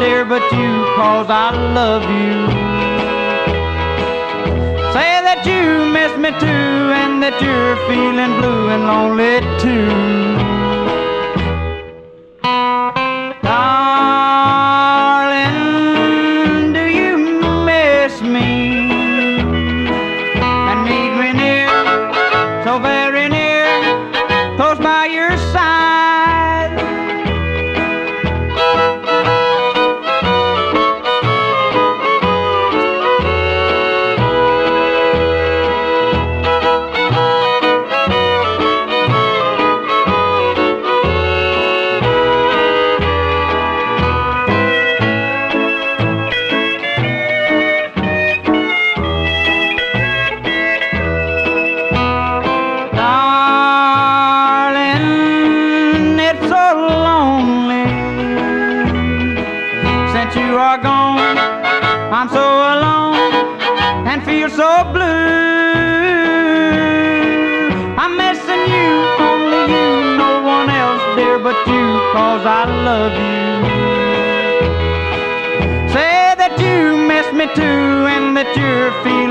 there but you, cause I love you. Say that you miss me too, and that you're feeling blue and lonely too. Darling, do you miss me? And need me near, so very near, close by your side. You are gone. I'm so alone and feel so blue. I'm missing you, only you, no one else, dear, but you, cause I love you. Say that you miss me too, and that you're feeling